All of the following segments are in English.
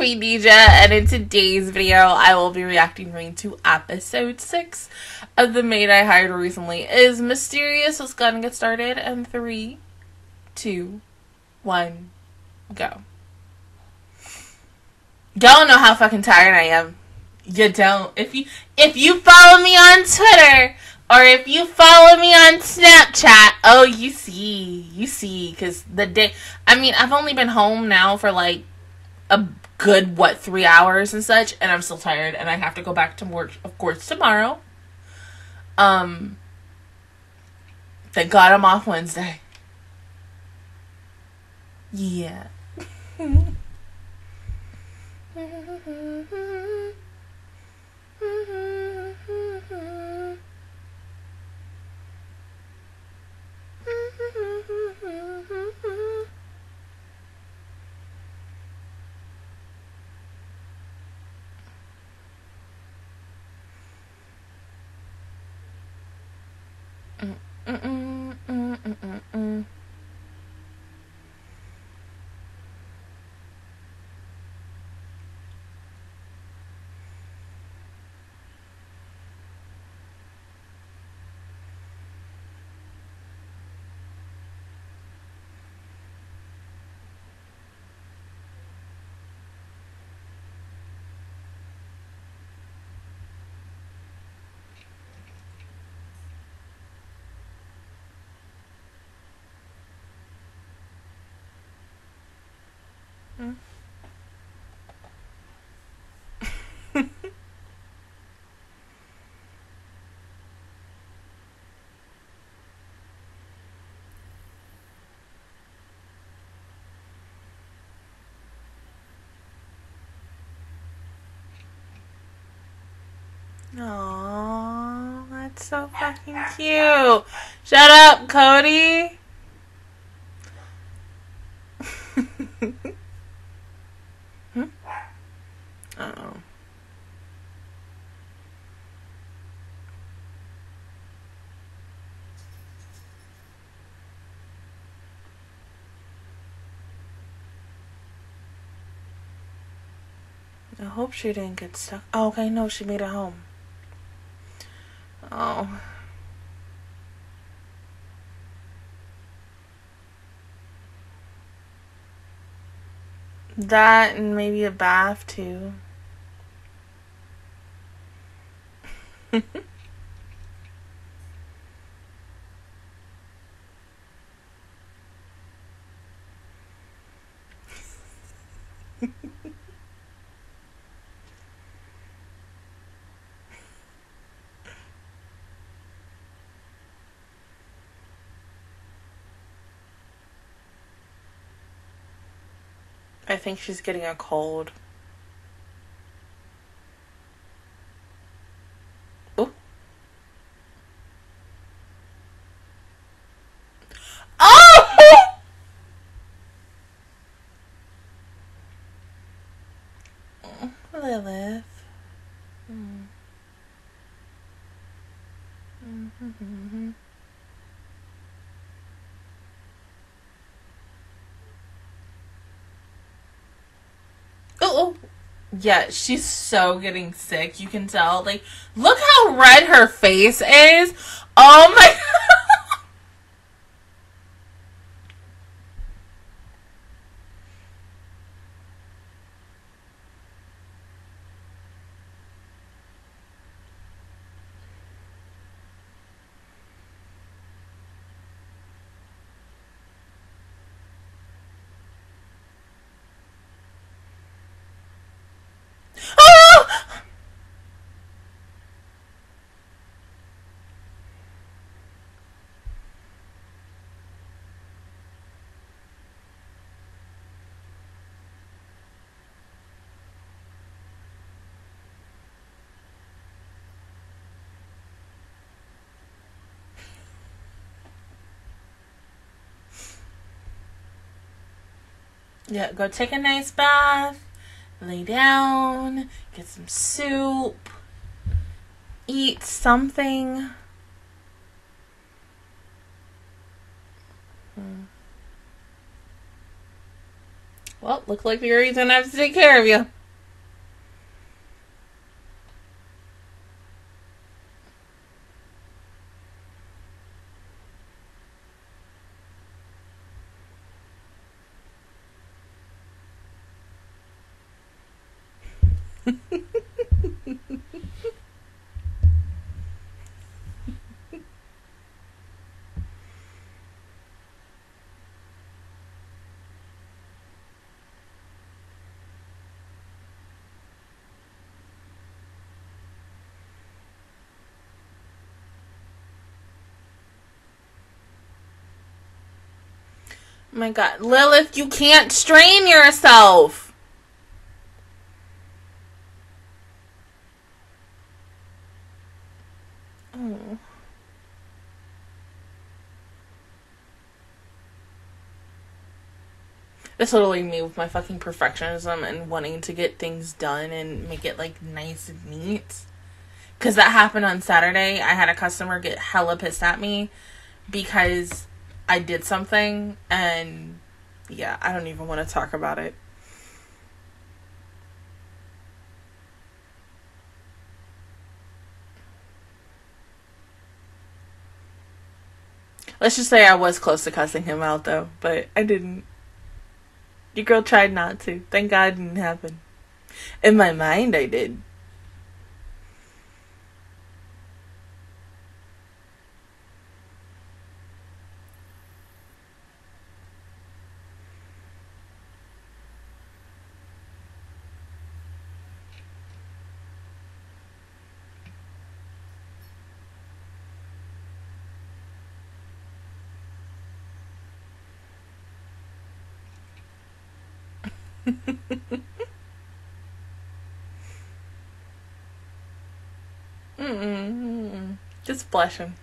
Queendija, and in today's video, I will be reacting to episode 6 of The Maid I Hired Recently is Mysterious. Let's go and get started, and three, two, one, go. Don't know how fucking tired I am. You don't. If you if you follow me on Twitter or if you follow me on Snapchat, oh, you see, you see, because the day, I mean, I've only been home now for like a good, what, three hours and such, and I'm still tired, and I have to go back to work, of course, tomorrow. Um, thank God I'm off Wednesday. Yeah. 嗯嗯。Oh, that's so fucking cute. Shut up, Cody. Uh oh. I hope she didn't get stuck. Oh, okay, no, she made it home. Oh. That and maybe a bath too. I think she's getting a cold. Ooh. Oh! Lilith. Yeah, she's so getting sick. You can tell. Like, look how red her face is. Oh my. Yeah, go take a nice bath, lay down, get some soup, eat something. Hmm. Well, look like the Yuri's gonna have to take care of you. My god. Lilith, you can't strain yourself. Oh. This literally me with my fucking perfectionism and wanting to get things done and make it like nice and neat. Cause that happened on Saturday. I had a customer get hella pissed at me because I did something and yeah, I don't even want to talk about it. Let's just say I was close to cussing him out though, but I didn't. Your girl tried not to. Thank God it didn't happen. In my mind, I did. Just blushing.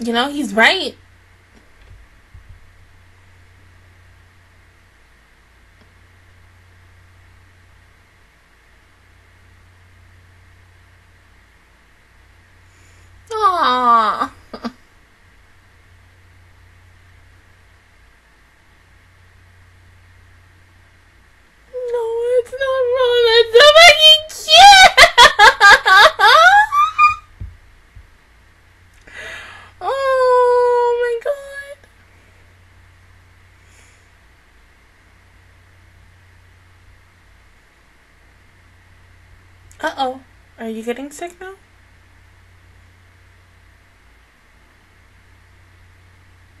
You know, he's right. Aww. No, it's not wrong. That's so fucking cute. oh my god. Uh oh. Are you getting sick now?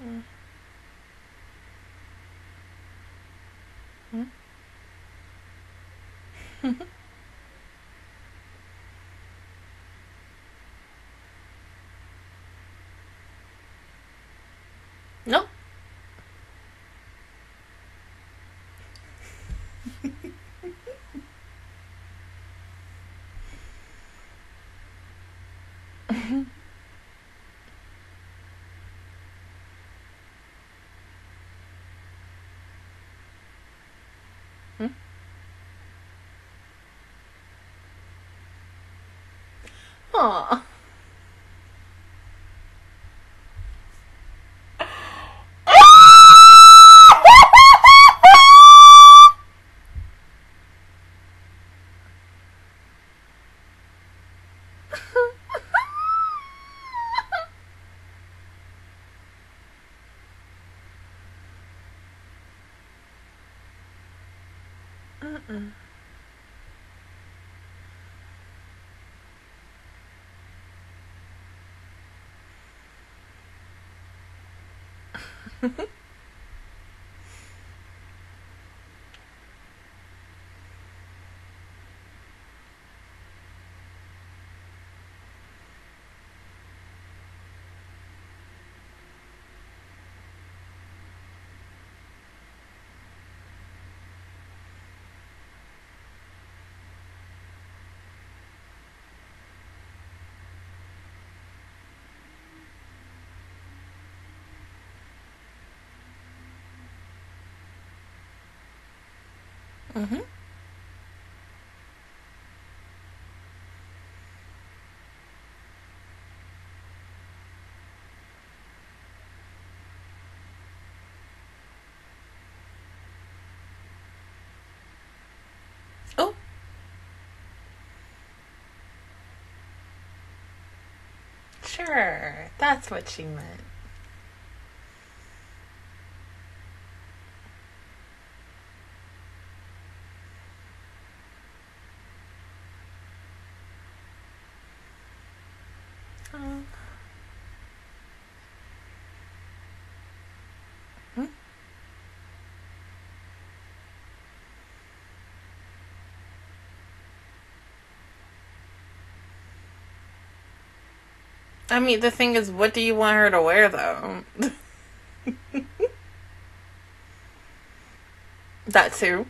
Mm. Hmm? no. Hmm? Aw. Mm-mm. Mm-hmm. Oh. Sure. That's what she meant. Oh. Hmm? I mean, the thing is, what do you want her to wear, though? that too.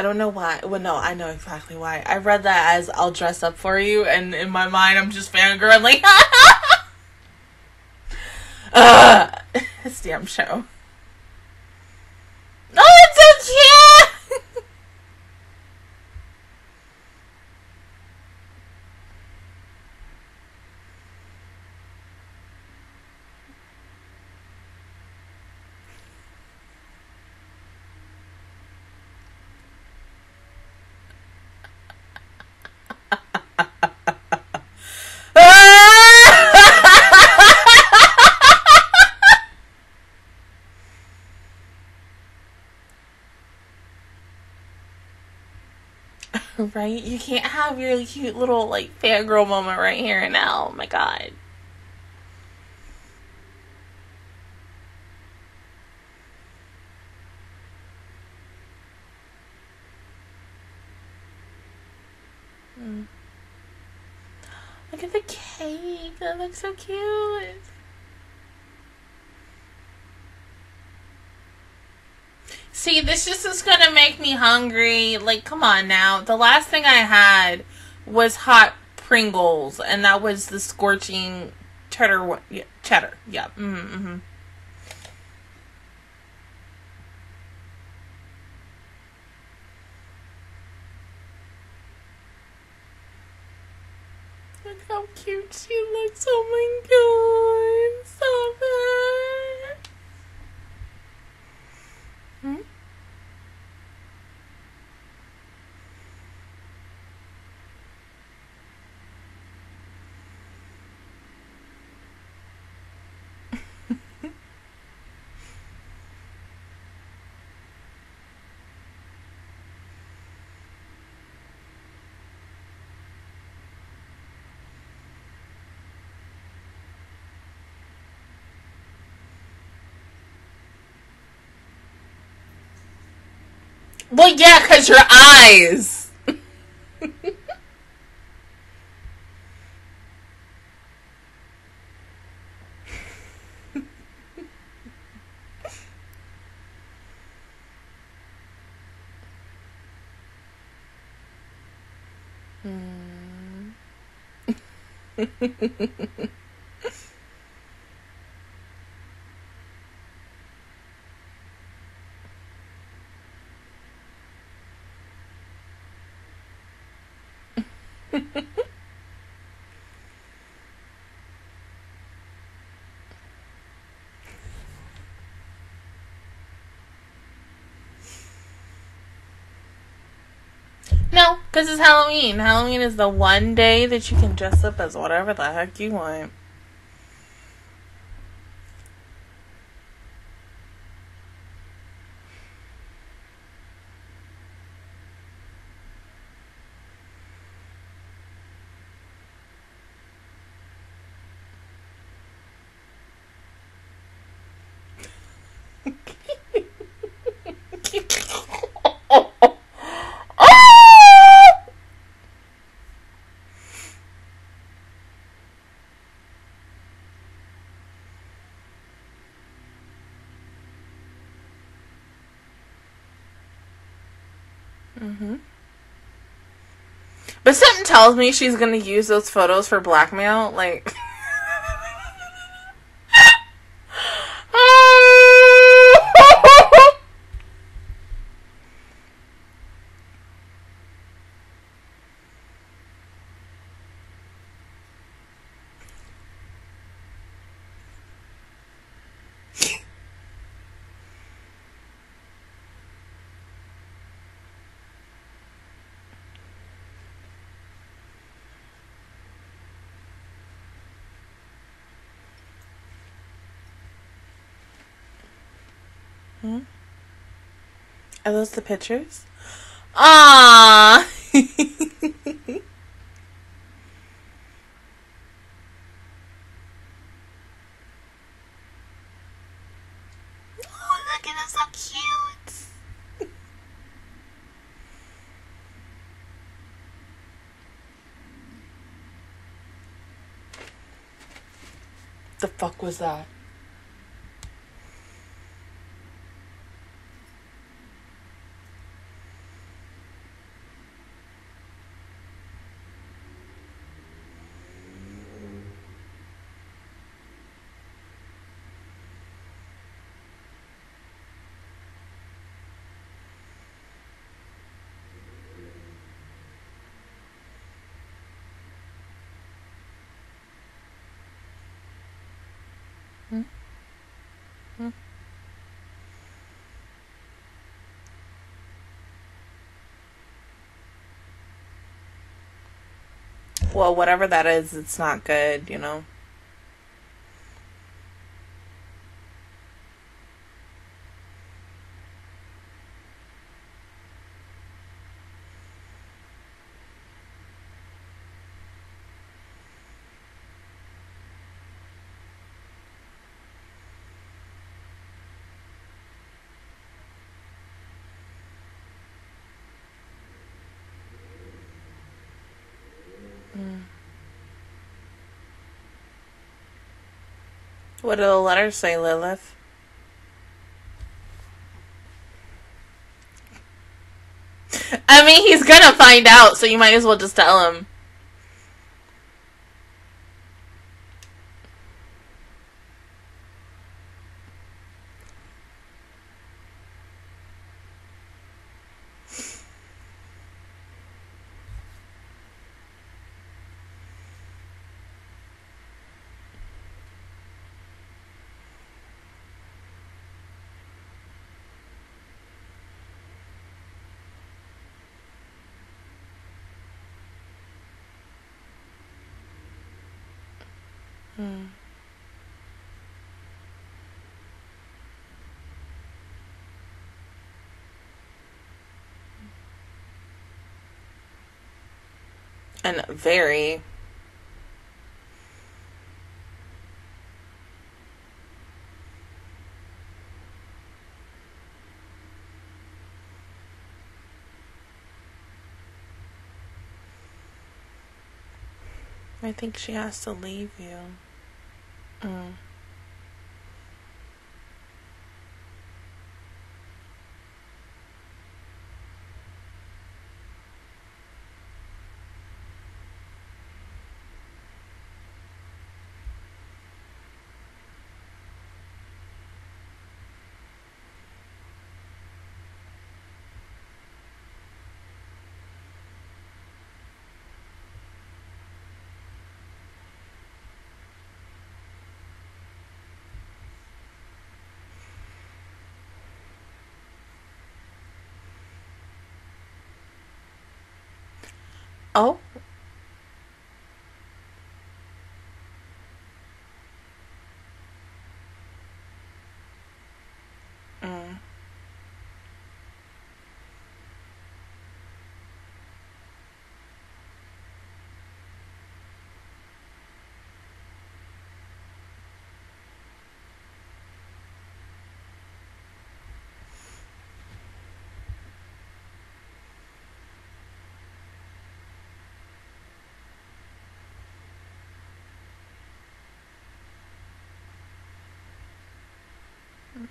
I don't know why. Well, no, I know exactly why. I read that as I'll dress up for you, and in my mind, I'm just fangirling like, uh, damn show. Oh, it's so cute! Right? You can't have your cute little like fangirl moment right here and now. Oh my god. Mm. Look at the cake. That looks so cute. See, this just is gonna make me hungry. Like, come on now. The last thing I had was hot Pringles, and that was the scorching cheddar. Yeah, cheddar. Yeah. Mm-hmm, mm-hmm. Look how cute she looks. Oh my god. Stop it. Hmm? Well, yeah, because your eyes. Hmm. no, because it's Halloween. Halloween is the one day that you can dress up as whatever the heck you want. But something tells me she's gonna use those photos for blackmail. Like. Hmm? Are those the pictures? Ah. Oh, look at us, so cute. the fuck was that? Hmm? Hmm? Well, whatever that is, it's not good, you know? What do the letters say, Lilith? I mean, he's gonna find out, so you might as well just tell him. And very. I think she has to leave you. Mm. Oh.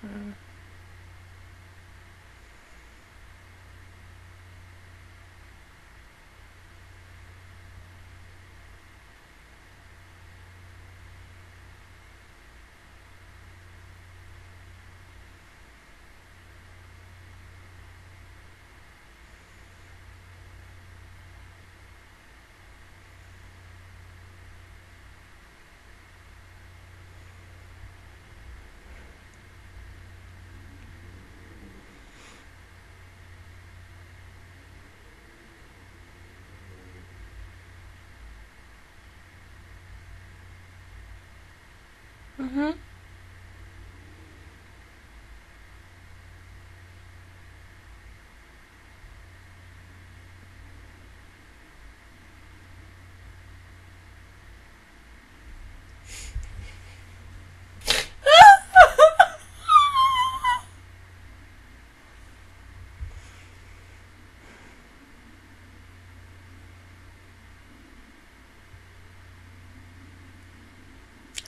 嗯。Mhm.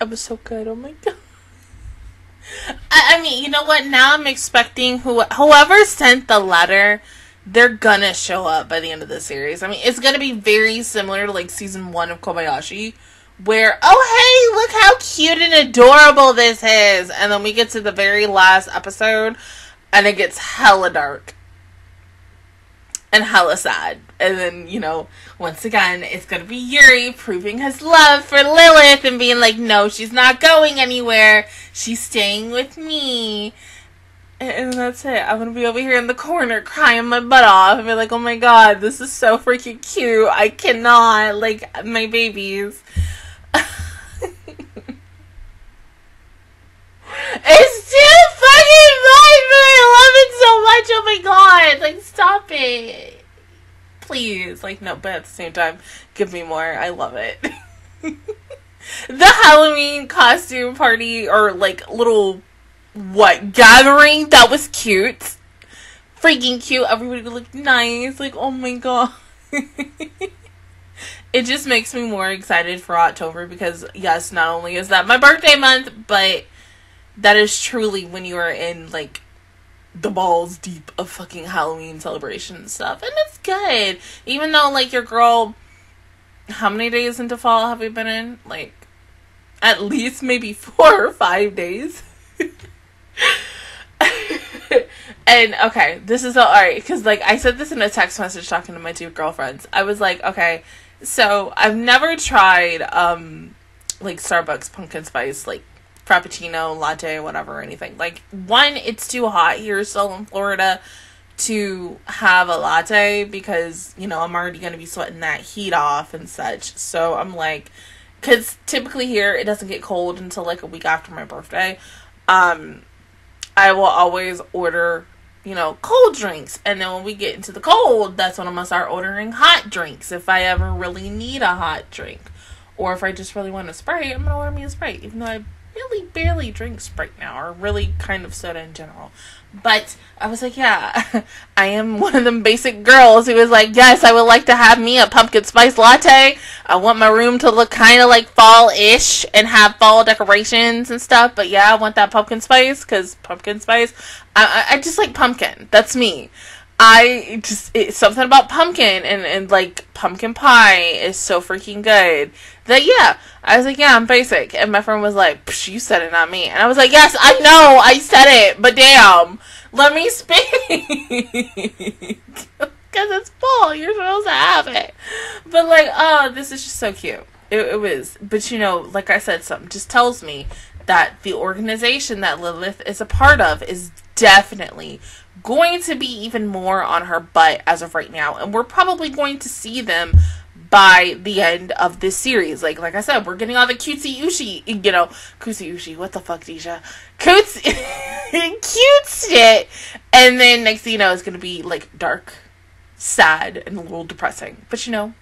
That was so good. Oh my god. I, I mean, you know what? Now I'm expecting who whoever sent the letter, they're gonna show up by the end of the series. I mean, it's gonna be very similar to like season one of Kobayashi, where oh hey, look how cute and adorable this is, and then we get to the very last episode, and it gets hella dark and hella sad. And then, you know, once again, it's gonna be Yuri proving his love for Lilith and being like, no, she's not going anywhere. She's staying with me. And, that's it. I'm gonna be over here in the corner crying my butt off and be like, oh my god, this is so freaking cute. I cannot, like, my babies. It's too fucking but I love it so much. Oh my god. Like, stop it. Please. Like, no, but at the same time, give me more. I love it. the Halloween costume party or like little what gathering that was cute. Freaking cute. Everybody looked nice. Like, oh my god. it just makes me more excited for October because yes, not only is that my birthday month, but that is truly when you are in like the balls deep of fucking Halloween celebration and stuff. And it's good. Even though like your girl how many days into fall have we been in? Like at least maybe four or five days. and okay, this is all, all right because like I said this in a text message talking to my two girlfriends. I was like, okay, so I've never tried um like Starbucks pumpkin spice like frappuccino, latte, whatever, anything. Like, one, it's too hot here still in Florida to have a latte because, you know, I'm already going to be sweating that heat off and such. So I'm like, because typically here it doesn't get cold until like a week after my birthday. Um, I will always order, you know, cold drinks. And then when we get into the cold, that's when I'm going to start ordering hot drinks if I ever really need a hot drink. Or if I just really want a Sprite, I'm going to order me a Sprite, even though I really barely drink Sprite now, or really kind of soda in general. But I was like, yeah, I am one of them basic girls who was like, yes, I would like to have me a pumpkin spice latte. I want my room to look kind of like fall-ish and have fall decorations and stuff. But yeah, I want that pumpkin spice because pumpkin spice. I, I, I just like pumpkin. That's me. I just it's something about pumpkin and and like pumpkin pie is so freaking good. That yeah. I was like yeah I'm basic. And my friend was like you said it not me. And I was like yes I know. I said it. But damn. Let me speak. Because it's fall. You're supposed to have it. But like oh this is just so cute. It, it was but you know like I said something just tells me that the organization that Lilith is a part of is definitely going to be even more on her butt as of right now. And we're probably going to see them by the end of this series. Like like I said, we're getting all the cutesy ushi, you know, cutesy ushi. What the fuck, Dija? Cutes, cute shit. And then next thing you know, it's gonna be like dark, sad, and a little depressing. But you know,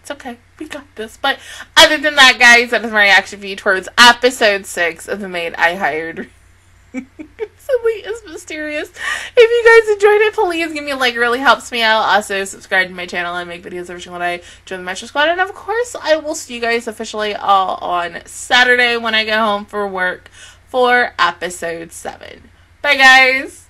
it's okay. We got this. But other than that, guys, that is my reaction view towards episode six of the maid I hired. Silly is mysterious. If you guys enjoyed it, please give me a like. It really helps me out. Also, subscribe to my channel. I make videos every single day. Join the Metro Squad. And of course, I will see you guys officially all on Saturday when I get home for work for episode 7. Bye, guys.